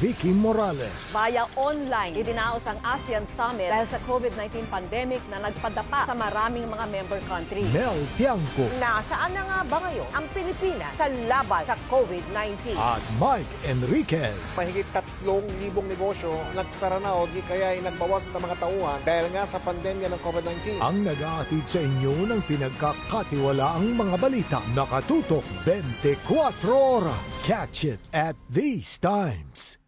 Vicky Morales. Via online, idinaos ang ASEAN Summit dahil sa COVID-19 pandemic na nagpadapa sa maraming mga member country. Mel Tiangco Nasaan na nga ba ngayon ang Pilipinas sa laban sa COVID-19? at Mike Enriquez. Mahigit tatlong libong negosyo nagsara na o di kaya ay nagbawas ng mga tauhan dahil nga sa pandemya ng COVID-19. Ang nag-aatid sa inyo ng pinagkakatiwalaang mga balita. Nakatutok 24 oras. Catch it at these times.